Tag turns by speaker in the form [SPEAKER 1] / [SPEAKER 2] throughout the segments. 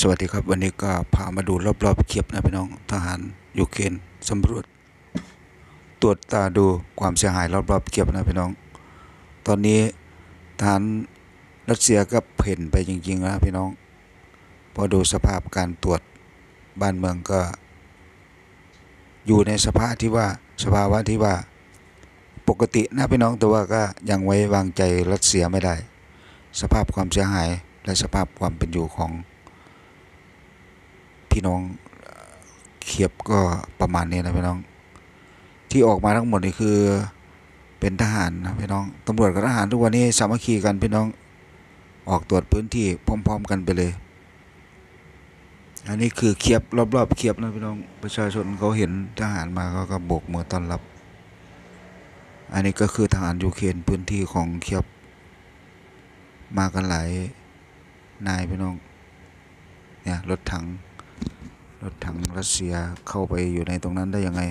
[SPEAKER 1] สวัสดีครับ วันนี้ก็พามาดูรอบๆเคียบนะพี่น้องทหารยูเครนสำรวจ ตรวจตาดูความเสียหายรอบๆเคียบนะพี่น้อง ตอนนี้ทหารรัสเซียก็เพ่นไปจริงๆนะพี่น้อง พอดูสภาพการตรวจบ้านเมืองก็ อยู่ในสภาพที่ว่าสภาวะที่ว่าปกตินะพี่น้องแต่ว่าก็ยังไว้วางใจรัสเซียไม่ได้ สภาพความเสียหายและสภาพความเป็นอยู่ของ พี่น้องเขียบก็ประมาณนี้นะพี่น้อง ที่ออกมาทั้งหมดนี่คือเป็นทหารนะพี่น้องตำรวจกับทหารทุกวันนี้สามัคคีกันพี่น้องออกตรวจพื้นที่พร้อม ๆ กันไปเลย อันนี้คือเขียบรอบๆเขียบนะพี่น้องประชาชนเขาเห็นทหารมาเขาก็โบกมือต้อนรับ อันนี้ก็คือทหารยูเครนพื้นที่ของเขียบมากันหลายนายพี่น้องเนี่ยรถถัง รถถังรัสเซียเข้าไปอยู่ในตรงนั้นได้ยังไง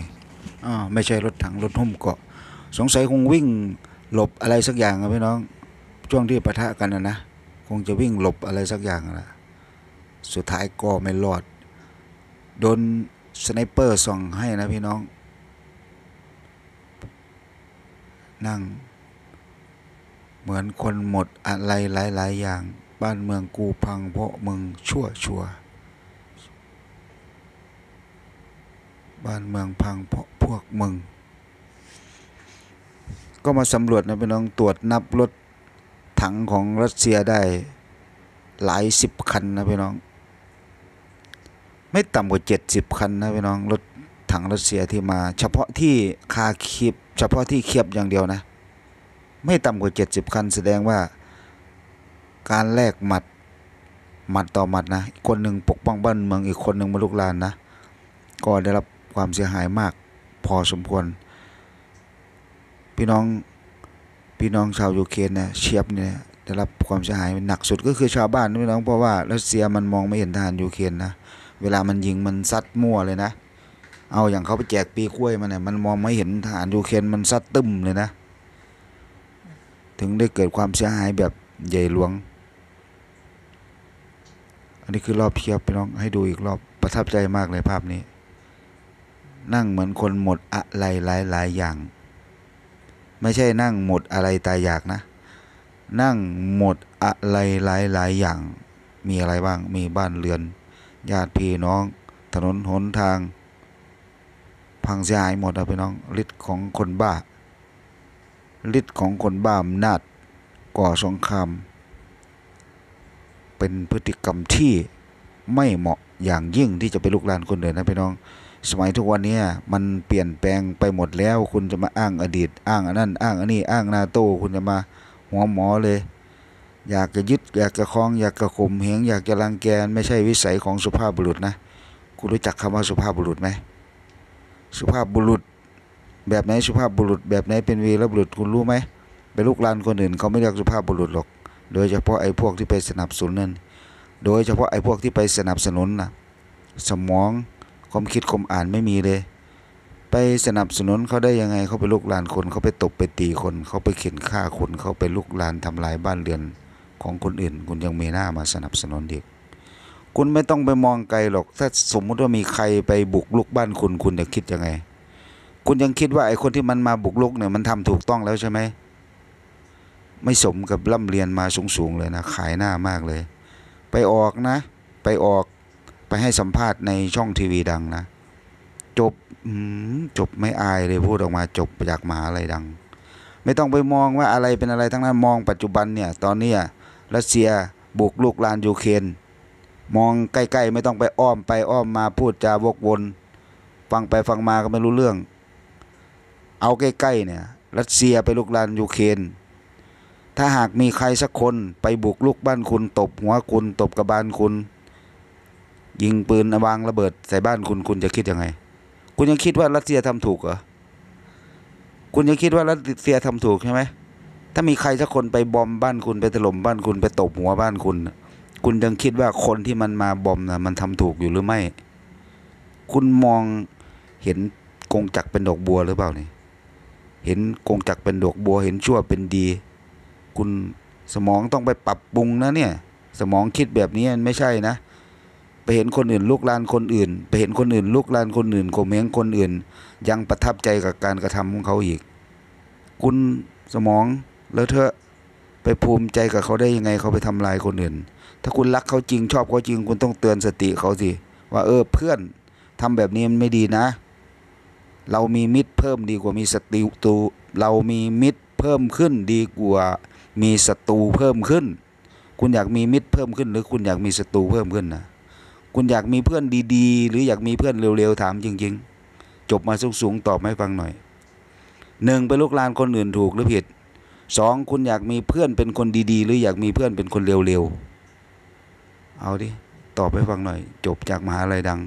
[SPEAKER 1] อ่าไม่ใช่รถถังรถหุ้มเกาะ สงสัยคงวิ่งหลบอะไรสักอย่างอะพี่น้อง ช่วงที่ปะทะกันนะนะ คงจะวิ่งหลบอะไรสักอย่างนะสุดท้ายก็ไม่รอด โดนสไนเปอร์ส่องให้นะพี่น้อง นั่ง เหมือนคนหมดอะไรหลาย ๆ อย่าง บ้านเมืองกูพังเพราะมึงชั่วชัวร์ บ้านเมืองพังเพราะพวกมึง ก็มาสำรวจนะพี่น้องตรวจนับรถถังของรัสเซียได้หลายสิบคันนะพี่น้อง ไม่ต่ำกว่าเจ็ดสิบคันนะพี่น้องรถถังรัสเซียที่มา เฉพาะที่คาคีบเฉพาะที่เคียบอย่างเดียวนะ ไม่ต่ำกว่าเจ็ดสิบคันแสดงว่า การแลกหมัดหมัดต่อหมัดนะคนหนึ่งปกป้องบ้านเมืองอีกคนหนึ่งมาลุกลานนะ ก็ได้รับ ความเสียหายมากพอสมควร พี่น้องพี่น้องชาวยูเครนเนี่ยเชียบเนี่ยได้รับความเสียหายหนักสุดก็คือชาวบ้านนะพี่น้องเพราะว่ารัสเซียมันมองไม่เห็นทหารยูเครนนะเวลามันยิงมันซัดมั่วเลยนะ เอาอย่างเขาไปแจกปีกล้วยมันเนี่ยมันมองไม่เห็นทหารยูเครนมันซัดตึมเลยนะ ถึงได้เกิดความเสียหายแบบใหญ่หลวง อันนี้คือรอบเชียบพี่น้องให้ดูอีกรอบประทับใจมากเลยภาพนี้ นั่งเหมือนคนหมดอะไรหลายหลายๆอย่าง ไม่ใช่นั่งหมดอะไรตายอยากนะ นั่งหมดอะไรหลายหลายๆอย่าง มีอะไรบ้าง มีบ้านเรือน ญาติพี่น้อง ถนนหนทาง พังเสียหายหมดอะพี่น้องฤทธิ์ของคนบ้าฤทธิ์ของคนบ้าอำนาจก่อสงคราม เป็นพฤติกรรมที่ไม่เหมาะอย่างยิ่งที่จะไปลุกลานคนอื่นนะพี่น้อง สมัยทุกวันนี้มันเปลี่ยนแปลงไปหมดแล้ว คุณจะมาอ้างอดีต อ้างอันนั้น อ้างอันนี้ อ้างนาโต้คุณจะมาหัวหมอเลย อยากจะยึด อยากจะคล้อง อยากจะข่มเหงอยากจะรังแกไม่ใช่วิสัยของสุภาพบุรุษนะคุณรู้จักคำว่าสุภาพบุรุษไหมสุภาพบุรุษ แบบไหนสุภาพบุรุษ แบบไหนเป็นวีรบุรุษคุณรู้ไหมไปลุกลานคนอื่นเขาไม่เรียกสุภาพบุรุษหรอก โดยเฉพาะไอ้พวกที่ไปสนับสนุนนั่นโดยเฉพาะไอ้พวกที่ไปสนับสนุนนะสมอง ความคิดความอ่านไม่มีเลย ไปสนับสนุนเขาได้ยังไงเขาไปลุกลานคนเขาไปตบไปตีคน เขาไปเข็นฆ่าคนเขาไปลุกลานทำลายบ้านเรือนของคนอื่น คุณยังมีหน้ามาสนับสนุนอีกคุณไม่ต้องไปมองไกลหรอก ถ้าสมมุติว่ามีใครไปบุกลุกบ้านคุณ คุณจะคิดยังไง คุณยังคิดว่าไอ้คนที่มันมาบุกลุกเนี่ยมันทำถูกต้องแล้วใช่ไหม ไม่สมกับร่ำเรียนมาสูงๆเลยนะ ขายหน้ามากเลย ไปออกนะ ไปออก ไปให้สัมภาษณ์ในช่องทีวีดังนะ จบจบไม่อายเลยพูดออกมาจบจากมหาอะไรดัง ไม่ต้องไปมองว่าอะไรเป็นอะไรทั้งนั้นมองปัจจุบันเนี่ย ตอนนี้รัสเซียบุกลุกลานยูเครนมองใกล้ๆ ไม่ต้องไปอ้อมไปอ้อมมาพูดจาวกวนฟังไปฟังมาก็ไม่รู้เรื่อง เอาใกล้ๆเนี่ยรัสเซียไปลุกลานยูเครนถ้าหากมีใครสักคนไปบุกลุกบ้านคุณตบหัวคุณตบกระบาลคุณ ยิงปืนวางระเบิดใส่บ้านคุณคุณจะคิดยังไง คุณยังคิดว่ารัสเซียทำถูกเหรอคุณยังคิดว่ารัสเซียทำถูกใช่ไหมถ้ามีใครสักคนไปบอมบ้านคุณไปถล่มบ้านคุณไปตบหัวบ้านคุณ คุณยังคิดว่าคนที่มันมาบอมนะมันทำถูกอยู่หรือไม่ คุณมองเห็นกงจักรเป็นดอกบัวหรือเปล่านี่เห็นกงจักรเป็นดอกบัว เห็นชั่วเป็นดี คุณสมองต้องไปปรับปรุงนะเนี่ย สมองคิดแบบนี้มันไม่ใช่นะ ไปเห็นคนอื่นลุกลานคนอื่น ไปเห็นคนอื่นลุกลานคนอื่นข่มเหงคนอื่น ยังประทับใจกับการกระทำของเขาอีก คุณสมองเลอะเทอะไปภูมิใจกับเขาได้ยังไงเขาไปทำลายคนอื่น ถ้าคุณรักเขาจริงชอบเขาจริง คุณต้องเตือนสติเขาสิว่าเออเพื่อนทำแบบนี้มันไม่ดีนะ เรามีมิตรเพิ่มดีกว่ามีศัตรูเรามีมิตรเพิ่มขึ้นดีกว่ามีศัตรูเพิ่มขึ้น คุณอยากมีมิตรเพิ่มขึ้น หรือคุณอยากมีศัตรูเพิ่มขึ้นนะ คุณอยากมีเพื่อนดีๆ หรืออยากมีเพื่อนเร็วๆถามจริง ๆ จบมาสูงๆตอบให้ฟังหน่อยหนึ่งไปลุกลานคนอื่นถูกหรือผิดสองคุณอยากมีเพื่อนเป็นคนดีๆ หรืออยากมีเพื่อนเป็นคนเร็วๆเอาดิตอบให้ฟังหน่อย จบจากมหาลัยดัง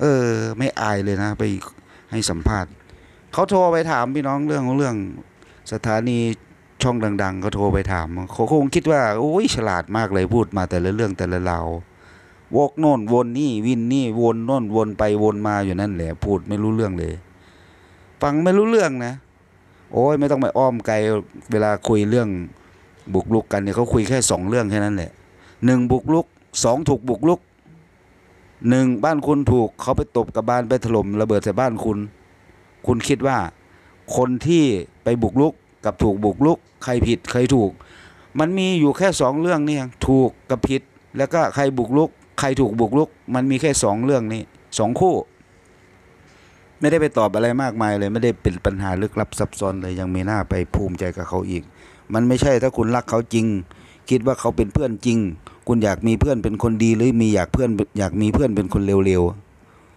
[SPEAKER 1] เออ ไม่อายเลยนะ ไปให้สัมภาษณ์เขาโทรไปถามพี่น้องเรื่องของเรื่องสถานีช่องดังๆเขาโทรไปถามเขาคงคิดว่าโอ้ยฉลาดมากเลยพูดมาแต่ละเรื่องแต่ละราว วกโน่นวนนี่วินนี่วนโน่นวนไปวนมาอยู่นั่นแหละ พูดไม่รู้เรื่องเลย ฟังไม่รู้เรื่องนะ โอ้ยไม่ต้องไปอ้อมไกลเวลาคุยเรื่องบุกลุกกันเนี่ยเขาคุยแค่สองเรื่องแค่นั้นแหละหนึ่งบุกลุกสองถูกบุกลุกหนึ่งบ้านคุณถูกเขาไปตบกับบ้านไปถล่มระเบิดใส่บ้านคุณ คุณคิดว่า คนที่ไปบุกลุกกับถูกบุกลุก ใครผิดใครถูก มันมีอยู่แค่สองเรื่องนี่เองถูกกับผิด แล้วก็ใครบุกลุก ใครถูกบุกลุก มันมีแค่สองเรื่องนี้สองคู่ ไม่ได้ไปตอบอะไรมากมายเลย ไม่ได้เป็นปัญหาลึกลับซับซ้อนเลยยังมีหน้าไปภูมิใจกับเขาอีก มันไม่ใช่ถ้าคุณรักเขาจริง คิดว่าเขาเป็นเพื่อนจริง คุณอยากมีเพื่อนเป็นคนดีหรือมีอยากเพื่อนอยากมีเพื่อนเป็นคนเร็ว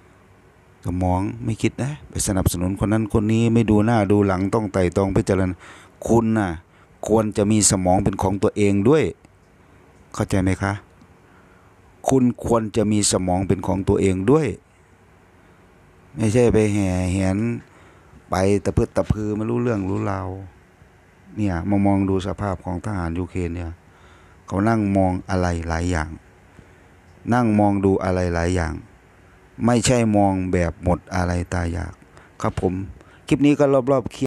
[SPEAKER 1] ๆสมองไม่คิดนะ ไปสนับสนุนคนนั้นคนนี้ไม่ดูหน้าดูหลังต้องไต่ตองพิจารณาคุณน่ะควรจะมีสมองเป็นของตัวเองด้วย เข้าใจไหมคะ คุณควรจะมีสมองเป็นของตัวเองด้วย ไม่ใช่ไปแห่แหนไปตะพืดตะพือไม่รู้เรื่องรู้ราวเนี่ยมามองดูสภาพของทหารยูเครนเนี่ยเขานั่งมองอะไรหลายอย่าง นั่งมองดูอะไรหลายอย่าง ไม่ใช่มองแบบหมดอะไรตายอยาก ครับผม คลิปนี้ก็รอบๆ